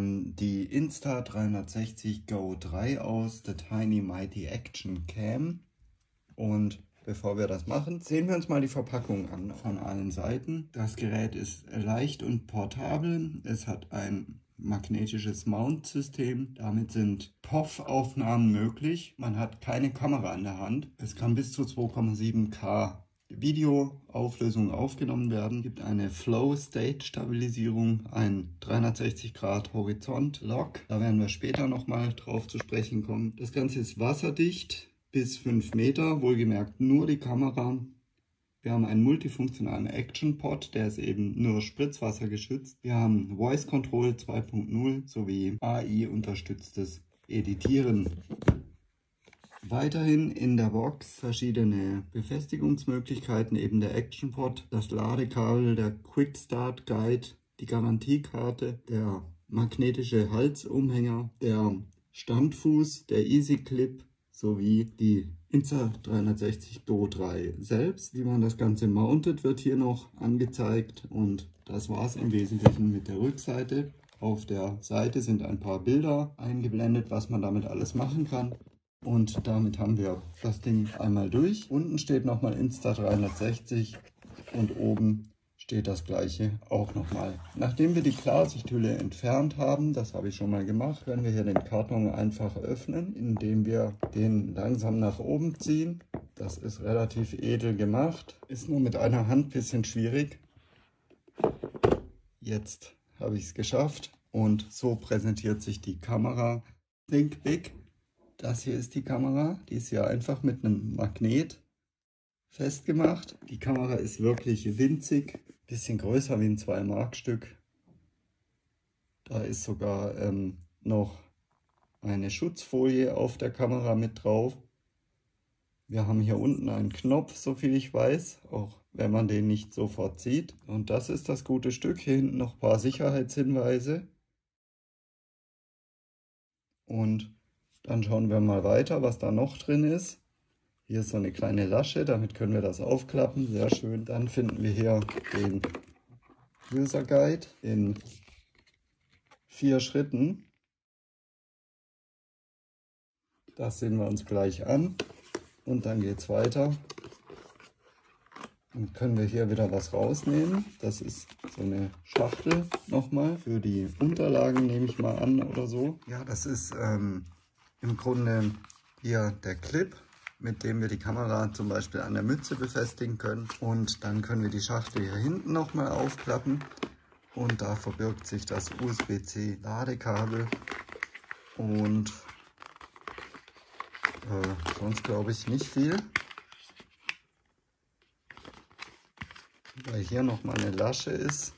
ähm, die Insta360 Go 3 aus, The Tiny Mighty Action Cam. Und bevor wir das machen, sehen wir uns mal die Verpackung an von allen Seiten. Das Gerät ist leicht und portabel. Es hat ein magnetisches Mount-System. Damit sind POV-Aufnahmen möglich. Man hat keine Kamera in der Hand. Es kann bis zu 2,7K Videoauflösung aufgenommen werden. Es gibt eine Flow State Stabilisierung, ein 360 Grad Horizont Lock. Da werden wir später nochmal drauf zu sprechen kommen. Das Ganze ist wasserdicht bis 5 Meter, wohlgemerkt nur die Kamera. Wir haben einen multifunktionalen Action Pod, der ist eben nur Spritzwasser geschützt. Wir haben Voice Control 2.0 sowie AI unterstütztes Editieren. Weiterhin in der Box verschiedene Befestigungsmöglichkeiten, eben der Action Pod, das Ladekabel, der Quick Start Guide, die Garantiekarte, der magnetische Halsumhänger, der Standfuß, der Easy Clip sowie die Insta360 Do 3 selbst. Wie man das Ganze mountet, wird hier noch angezeigt und das war es im Wesentlichen mit der Rückseite. Auf der Seite sind ein paar Bilder eingeblendet, was man damit alles machen kann. Und damit haben wir das Ding einmal durch. Unten steht nochmal Insta360 und oben steht das gleiche auch nochmal. Nachdem wir die Klarsichthülle entfernt haben, das habe ich schon mal gemacht, können wir hier den Karton einfach öffnen, indem wir den langsam nach oben ziehen. Das ist relativ edel gemacht, ist nur mit einer Hand ein bisschen schwierig. Jetzt habe ich es geschafft und so präsentiert sich die Kamera. Think Big das hier ist die Kamera, die ist ja einfach mit einem Magnet festgemacht. Die Kamera ist wirklich winzig, bisschen größer wie ein 2 Mark Stück. Da ist sogar ähm, noch eine Schutzfolie auf der Kamera mit drauf. Wir haben hier unten einen Knopf, so viel ich weiß, auch wenn man den nicht sofort sieht. Und das ist das gute Stück. Hier hinten noch ein paar Sicherheitshinweise. Und dann schauen wir mal weiter, was da noch drin ist. Hier ist so eine kleine Lasche, damit können wir das aufklappen, sehr schön. Dann finden wir hier den User Guide in vier Schritten. Das sehen wir uns gleich an und dann geht es weiter. Dann können wir hier wieder was rausnehmen. Das ist so eine Schachtel nochmal für die Unterlagen, nehme ich mal an oder so. Ja, das ist ähm, im Grunde hier der Clip, mit dem wir die Kamera zum Beispiel an der Mütze befestigen können. Und dann können wir die Schachtel hier hinten nochmal aufklappen. Und da verbirgt sich das USB-C Ladekabel. Und äh, sonst glaube ich nicht viel. Weil hier nochmal eine Lasche ist,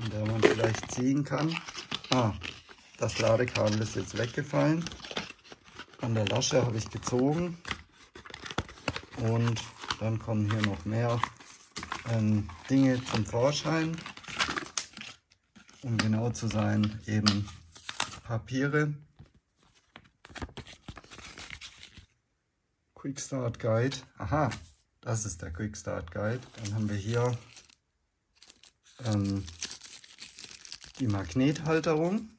an der man vielleicht ziehen kann. Ah, das Ladekabel ist jetzt weggefallen. An der Lasche habe ich gezogen. Und dann kommen hier noch mehr ähm, Dinge zum Vorschein. Um genau zu sein, eben Papiere. Quick Start Guide. Aha, das ist der Quick Start Guide. Dann haben wir hier ähm, die Magnethalterung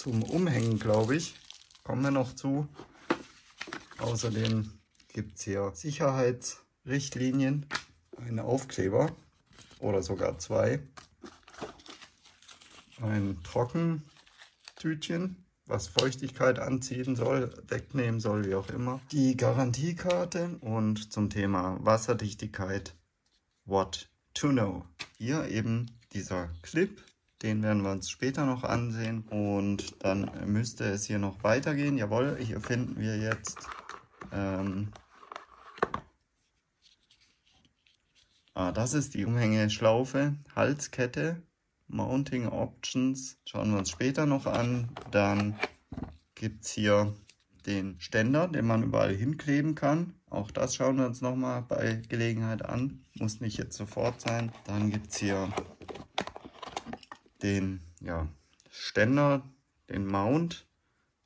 zum Umhängen, glaube ich. Kommen wir noch zu. Außerdem gibt es hier Sicherheitsrichtlinien, einen Aufkleber oder sogar zwei, ein Trockentütchen, was Feuchtigkeit anziehen soll, wegnehmen soll, wie auch immer. Die Garantiekarte und zum Thema Wasserdichtigkeit What to know. Hier eben dieser Clip den werden wir uns später noch ansehen. Und dann müsste es hier noch weitergehen. Jawohl, hier finden wir jetzt ähm, ah, das ist die Umhängeschlaufe, Halskette, Mounting Options. Schauen wir uns später noch an. Dann gibt es hier den Ständer, den man überall hinkleben kann. Auch das schauen wir uns nochmal bei Gelegenheit an. Muss nicht jetzt sofort sein. Dann gibt es hier den ja, Ständer, den Mount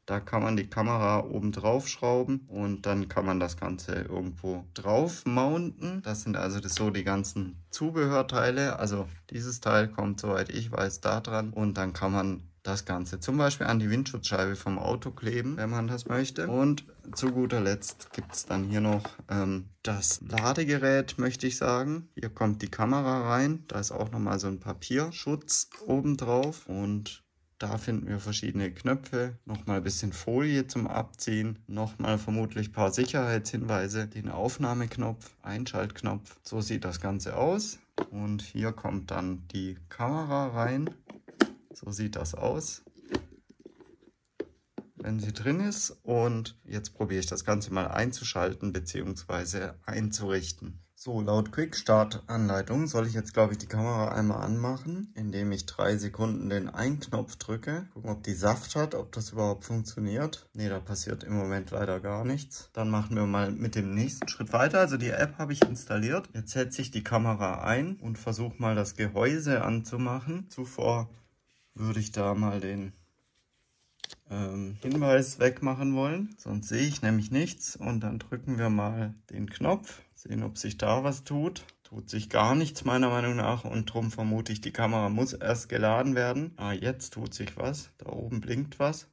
Da kann man die Kamera oben drauf schrauben und dann kann man das Ganze irgendwo drauf mounten. Das sind also so die ganzen Zubehörteile. Also dieses Teil kommt, soweit ich weiß, da dran und dann kann man das Ganze zum Beispiel an die Windschutzscheibe vom Auto kleben, wenn man das möchte. Und zu guter Letzt gibt es dann hier noch ähm, das Ladegerät, möchte ich sagen. Hier kommt die Kamera rein. Da ist auch nochmal so ein Papierschutz oben drauf und da finden wir verschiedene Knöpfe, nochmal ein bisschen Folie zum Abziehen, nochmal vermutlich ein paar Sicherheitshinweise, den Aufnahmeknopf, Einschaltknopf. So sieht das Ganze aus. Und hier kommt dann die Kamera rein. So sieht das aus, wenn sie drin ist. Und jetzt probiere ich das Ganze mal einzuschalten bzw. einzurichten. So, laut Quick Start Anleitung soll ich jetzt, glaube ich, die Kamera einmal anmachen, indem ich drei Sekunden den Ein-Knopf drücke. Gucken, ob die Saft hat, ob das überhaupt funktioniert. Ne, da passiert im Moment leider gar nichts. Dann machen wir mal mit dem nächsten Schritt weiter. Also die App habe ich installiert. Jetzt setze ich die Kamera ein und versuche mal das Gehäuse anzumachen. Zuvor würde ich da mal den ähm, Hinweis wegmachen wollen. Sonst sehe ich nämlich nichts. Und dann drücken wir mal den Knopf. Sehen, ob sich da was tut. Tut sich gar nichts meiner Meinung nach und darum vermute ich, die Kamera muss erst geladen werden. Ah, jetzt tut sich was. Da oben blinkt was.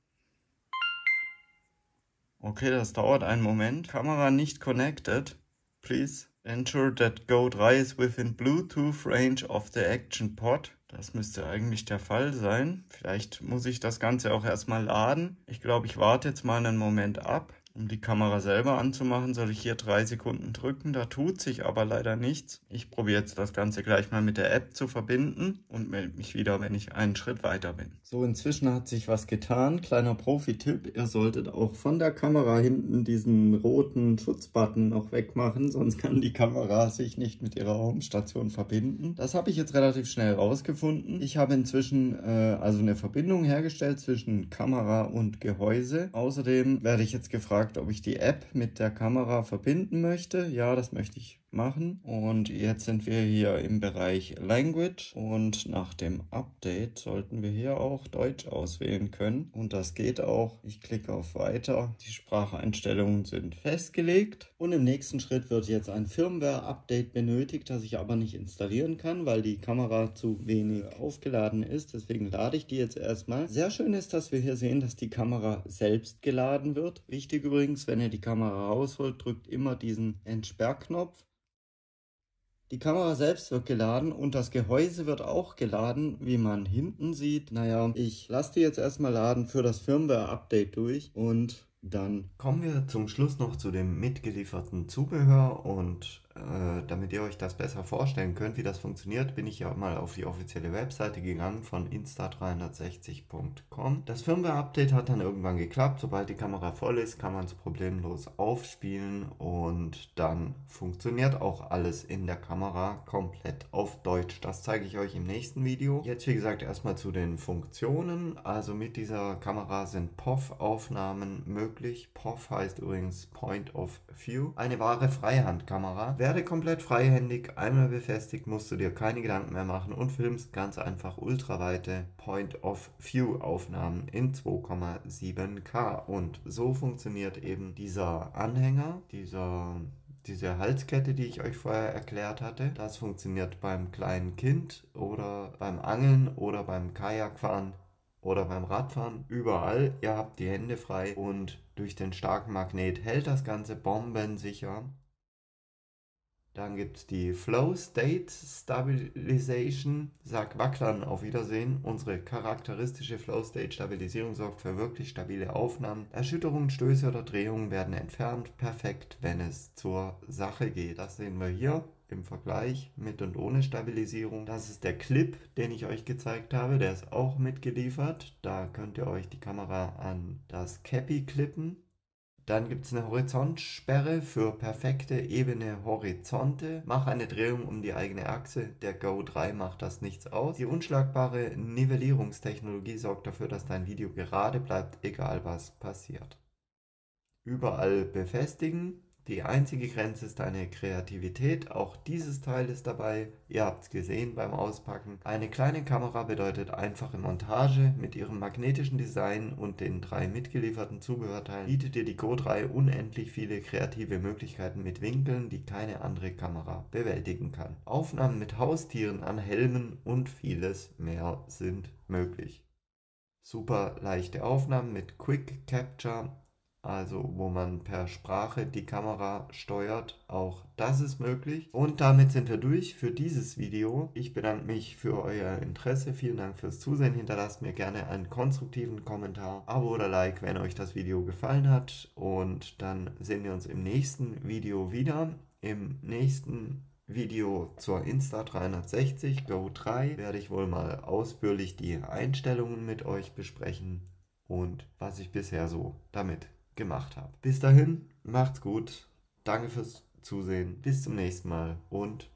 Okay, das dauert einen Moment. Kamera nicht connected. Please ensure that Go 3 is within Bluetooth range of the Action Pod. Das müsste eigentlich der Fall sein. Vielleicht muss ich das Ganze auch erstmal laden. Ich glaube, ich warte jetzt mal einen Moment ab. Um die Kamera selber anzumachen, soll ich hier drei Sekunden drücken. Da tut sich aber leider nichts. Ich probiere jetzt das Ganze gleich mal mit der App zu verbinden und melde mich wieder, wenn ich einen Schritt weiter bin. So, inzwischen hat sich was getan. Kleiner Profi-Tipp. Ihr solltet auch von der Kamera hinten diesen roten Schutzbutton noch wegmachen, sonst kann die Kamera sich nicht mit ihrer Home-Station verbinden. Das habe ich jetzt relativ schnell rausgefunden. Ich habe inzwischen äh, also eine Verbindung hergestellt zwischen Kamera und Gehäuse. Außerdem werde ich jetzt gefragt, gefragt, ob ich die App mit der Kamera verbinden möchte. Ja, das möchte ich machen. Und jetzt sind wir hier im Bereich Language und nach dem Update sollten wir hier auch Deutsch auswählen können. Und das geht auch. Ich klicke auf Weiter. Die Spracheinstellungen sind festgelegt. Und im nächsten Schritt wird jetzt ein Firmware-Update benötigt, das ich aber nicht installieren kann, weil die Kamera zu wenig aufgeladen ist. Deswegen lade ich die jetzt erstmal. Sehr schön ist, dass wir hier sehen, dass die Kamera selbst geladen wird. Wichtig übrigens, wenn ihr die Kamera rausholt, drückt immer diesen Entsperrknopf. Die Kamera selbst wird geladen und das Gehäuse wird auch geladen, wie man hinten sieht. Naja, ich lasse die jetzt erstmal laden für das Firmware-Update durch und dann kommen wir zum Schluss noch zu dem mitgelieferten Zubehör und äh, damit ihr euch das besser vorstellen könnt, wie das funktioniert, bin ich ja mal auf die offizielle Webseite gegangen von insta360.com. Das Firmware-Update hat dann irgendwann geklappt. Sobald die Kamera voll ist, kann man es problemlos aufspielen und dann funktioniert auch alles in der Kamera komplett auf Deutsch. Das zeige ich euch im nächsten Video. Jetzt wie gesagt erstmal zu den Funktionen. Also mit dieser Kamera sind POV-Aufnahmen möglich. POV heißt übrigens Point of View. Eine wahre Freihandkamera. Werde komplett freihändig, einmal befestigt, musst du dir keine Gedanken mehr machen und filmst ganz einfach ultraweite Point-of-View-Aufnahmen in 2,7K. Und so funktioniert eben dieser Anhänger, dieser diese Halskette, die ich euch vorher erklärt hatte, das funktioniert beim kleinen Kind oder beim Angeln oder beim Kajakfahren oder beim Radfahren. Überall, ihr habt die Hände frei und durch den starken Magnet hält das Ganze bombensicher. Dann gibt es die Flow State Stabilization. Sag Wacklern auf Wiedersehen. Unsere charakteristische Flow State Stabilisierung sorgt für wirklich stabile Aufnahmen. Erschütterungen, Stöße oder Drehungen werden entfernt. Perfekt, wenn es zur Sache geht. Das sehen wir hier im Vergleich mit und ohne Stabilisierung. Das ist der Clip, den ich euch gezeigt habe. Der ist auch mitgeliefert. Da könnt ihr euch die Kamera an das Cappy klippen. Dann gibt es eine Horizontsperre für perfekte ebene Horizonte. Mach eine Drehung um die eigene Achse. Der Go 3 macht das nichts aus. Die unschlagbare Nivellierungstechnologie sorgt dafür, dass dein Video gerade bleibt, egal was passiert. Überall befestigen. Die einzige Grenze ist deine Kreativität. Auch dieses Teil ist dabei. Ihr habt es gesehen beim Auspacken. Eine kleine Kamera bedeutet einfache Montage. Mit ihrem magnetischen Design und den drei mitgelieferten Zubehörteilen bietet dir die Go 3 unendlich viele kreative Möglichkeiten mit Winkeln, die keine andere Kamera bewältigen kann. Aufnahmen mit Haustieren an Helmen und vieles mehr sind möglich. Super leichte Aufnahmen mit Quick Capture also wo man per Sprache die Kamera steuert. Auch das ist möglich. Und damit sind wir durch für dieses Video. Ich bedanke mich für euer Interesse. Vielen Dank fürs Zusehen. Hinterlasst mir gerne einen konstruktiven Kommentar, Abo oder Like, wenn euch das Video gefallen hat. Und dann sehen wir uns im nächsten Video wieder. Im nächsten Video zur Insta360 Go 3 werde ich wohl mal ausführlich die Einstellungen mit euch besprechen und was ich bisher so damit gemacht habe. Bis dahin, macht's gut. Danke fürs Zusehen. Bis zum nächsten Mal und